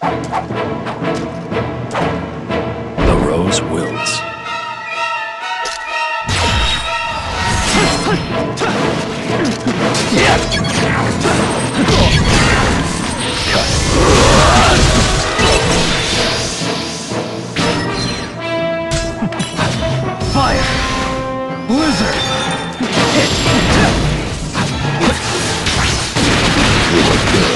The rose wilts. Fire! Blizzard! You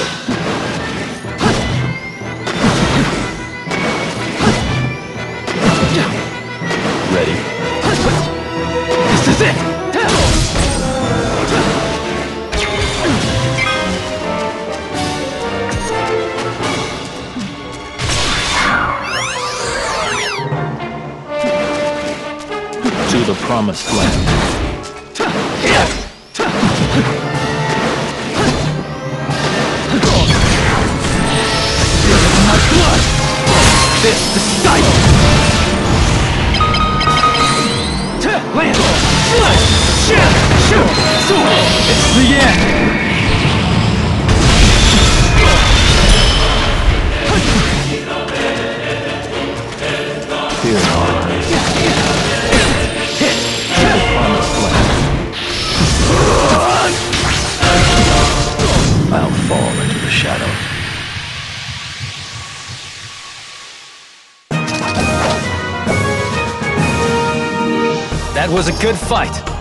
To the promised land. Blood! This sight! Land! Slash! Shatter! Shoot! Sword! It's the end! Fear That was a good fight.